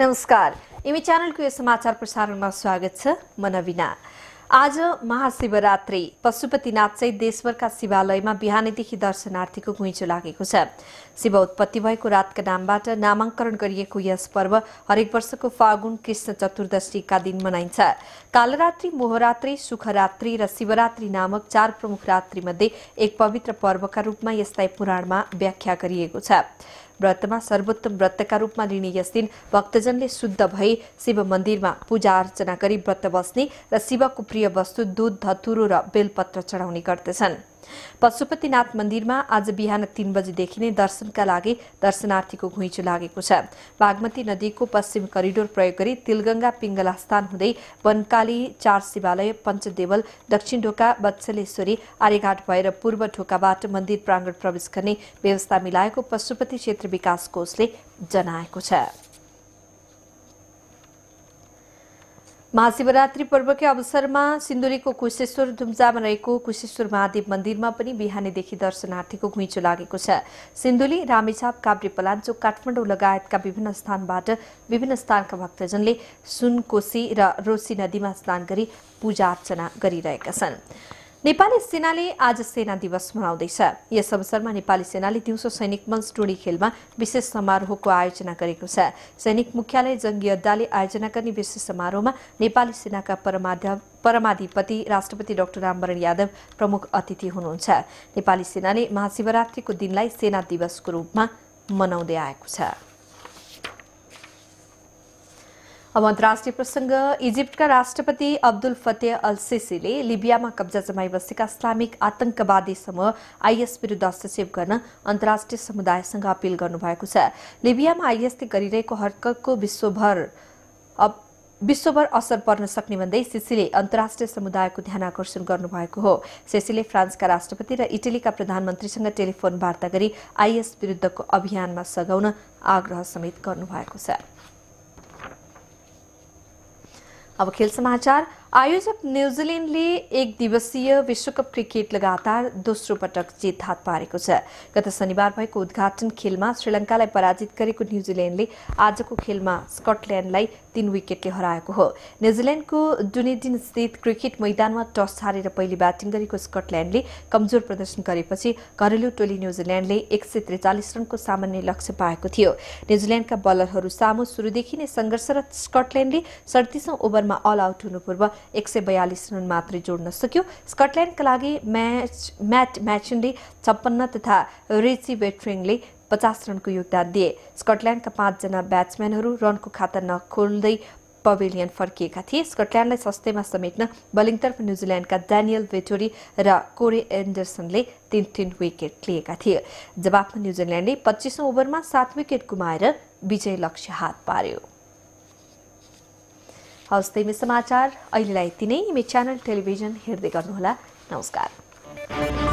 नमस्कार। इमी च्यानलको यो समाचार प्रसारणमा स्वागत छ। म नविना। आज महाशिवरात्रि। पशुपतिनाथ सहित देशभरका शिवालयमा बिहानैदेखि दर्शनार्थीको घुइँचो लागेको छ। शिव उत्पत्ति भएको रातका नामबाट नामाङ्करण गरिएको यस पर्व हरेक वर्षको फागुन कृष्ण चतुर्दशीका दिन मनाइन्छ। कालरात्रि मोहरात्रि सुखरात्रि र शिवरात्रि नामक चार प्रमुख रात्रिमध्ये एक पवित्र पर्वका रूपमा यसलाई पुराणमा व्याख्या गरिएको छ। व्रतमा सर्वोत्तम व्रतका रूपमा लिने यस दिन भक्तजनले शुद्ध भई शिव मन्दिरमा पूजा अर्चना गरी व्रत बस्ने र शिवको प्रिय वस्तु दूध धतुरो र बेलपत्र चढाउने गर्दछन्। पशुपतिनाथ मन्दिरमा आज बिहान तीन बजेदेखि नै दर्शनका लागि दर्शनार्थीको घुइँचो लागेको छ। बागमती नदीको पश्चिम करिडोर प्रयोग गरी तिलगंगा पिङ्गला स्थान हुँदै वनकाली चार शिवालय पञ्चदेवल दक्षिण ढोका वत्सलेश्वरी आर्यघाट भएर पूर्व ढोकाबाट मन्दिर प्राङ्गण प्रवेश गर्ने व्यवस्था मिलाएको पशुपति क्षेत्र विकास कोषले जनाएको छ। महाशिवरात्रि पर्वकै अवसरमा सिन्धुलीको कुशेश्वर धुम्जामा रहेको कुशेश्वर महादेव मन्दिरमा पनि बिहानैदेखि दर्शनार्थीको घुइँचो लागेको छ। सिन्धुली रामेछाप काभ्रे पलाञ्चोक काठमाडौँ लगायतका विभिन्न स्थानबाट विभिन्न स्थानका भक्तजनले सुनकोशी र रोसी नदीमा स्नान गरी पूजा अर्चना गरिरहेका छन्। नेपाली सेनाले आज सेना दिवस मनाउँदैछ। यस अवसरमा नेपाली सेनाले दिउँसो सैनिक मञ्च टोली खेलमा विशेष समारोहको आयोजना गरेको छ। सैनिक मुख्यालय जङ्गी अड्डाले आयोजना गर्ने विशेष समारोहमा नेपाली सेनाका परमाधिपति राष्ट्रपति डाक्टर रामवरण यादव प्रमुख अतिथि हुनुहुन्छ। नेपाली सेनाले महाशिवरात्रिको दिनलाई सेना दिवसको रूपमा मनाउँदै आएको छ। अब अन्तर्राष्ट्रिय प्रसङ्ग। इजिप्टका राष्ट्रपति अब्दुल फतेह अल सिसीले लिबियामा कब्जा जमाई बसेका इस्लामिक आतंकवादी समूह आइएस विरुद्ध हस्तक्षेप गर्न अन्तर्राष्ट्रिय समुदायसँग अपील गर्नुभएको छ। लिबियामा आइएसले गरिरहेको हरकतको विश्वभर विश्वभर असर पर्न सक्ने भन्दै सिसीले अन्तर्राष्ट्रिय समुदायको ध्यान आकर्षण गर्नुभएको हो। सेसीले फ्रान्सका राष्ट्रपति र इटलीका प्रधानमन्त्रीसँग टेलिफोन वार्ता गरी आइएस विरुद्धको अभियानमा सघाउन आग्रह समेत गर्नुभएको छ। अब खेल समाचार आयोजक न्युजिल्यान्डले एक दिवसीय विश्वकप क्रिकेट लगातार दोस्रो पटक जित हात पारेको छ। गत शनिबार भएको उद्घाटन खेलमा श्रीलङ्कालाई पराजित गरेको न्युजिल्यान्डले आजको खेलमा स्कटल्याण्डलाई तीन विकेटले हराएको हो। न्युजिल्याण्डको डुनेडिन स्थित क्रिकेट मैदानमा टस हारेर पहिले ब्याटिङ गरेको स्कटल्याण्डले कमजोर प्रदर्शन गरेपछि घरेलु टोली न्युजिल्यान्डले एक सय त्रिचालिस रनको सामान्य लक्ष्य पाएको थियो। न्युजिल्याण्डका बलरहरू सामु सुरुदेखि नै सङ्घर्षरत स्कटल्याण्डले सडतिसौँ ओभरमा अल आउट हुनु पूर्व एक सय बयालिस रन मात्रै जोड्न सक्यो। स्कटल्याण्डका लागि म्याच म्याट म्याचनले छप्पन्न तथा रेची वेट्रिङले पचास रनको योगदान दिए। स्कटल्याण्डका पाँचजना ब्याट्सम्यानहरू रनको खाता नखोल्दै पवेलियन फर्किएका थिए। स्कटल्याण्डलाई सस्तैमा समेट्न बलिङतर्फ न्युजिल्याण्डका ड्यानियल भेटोरी र कोरे एन्डरसनले तीन तीन विकेट लिएका थिए। जवाफमा न्युजिल्याण्डले पच्चिसौँ ओभरमा सात विकेट गुमाएर विजय लक्ष्य हात पार्यो। हवस् तिमी समाचार अहिलेलाई तिनै मे च्यानल टेलिभिजन हेर्दै गर्नुहोला। नमस्कार।